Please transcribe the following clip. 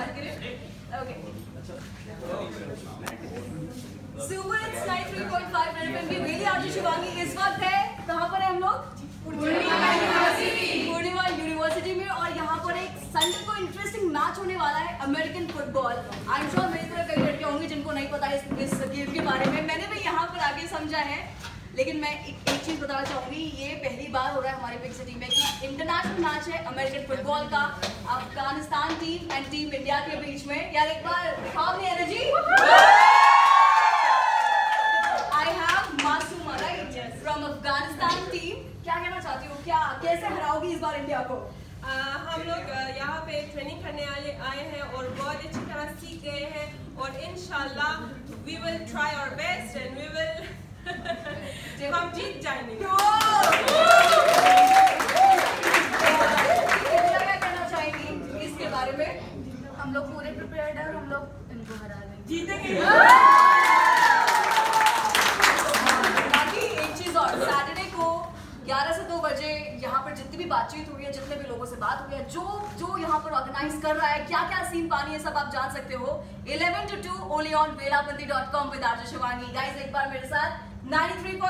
Start करें okay super it's 93.5 red FM की मेरी आरती शिवांगी इस वक्त कहाँ पर हम लोग? पूर्णिमा यूनिवर्सिटी में और यहाँ पर एक संडे को इंटरेस्टिंग मैच होने वाला American football I am sure मेरी तरह कई लड़के होंगे जिनको नहीं पता इस, मैंने भी यहाँ पर आगे समझा है लेकिन मैं एक, एक चीज़ बताना चाहूँगी। ये पहली बार हो रहा है हमारे बिग सिटी में कि इंटरनेशनल मैच है अमेरिकन फुटबॉल का। Afghanistan team and team India के बीच में। यार एक बार दिखाओ अपनी energy I have Masooma right from Afghanistan team क्या कहना चाहती हो? क्या कैसे हराओगी इस बार इंडिया को? आ, हम लोग यहाँ पे ट्रेनिंग करने आए आए हैं और बहुत अच्छी तरह सीख गए हैं और इनशाला we will try our best and we will हम जीत जाएँगे क्या कहना चाहेंगी इसके बारे में हम लोग पूरे प्रिपेयर्ड है और हम लोग इनको हरा देंगे। जीतेंगे। बाकी एक चीज़ और सैटरडे को 11 से 2 बजे यहाँ पर जितनी भी बातचीत हुई है जितने भी लोगों से बात हुई है जो जो यहाँ पर ऑर्गेनाइज कर रहा है क्या क्या सीन पानी है सब आप जान सकते हो। 11 to 2 only on वेलाबंदी dot com with RJ Shivani guys एक बार मेरे साथ 93.5 रेड एफएम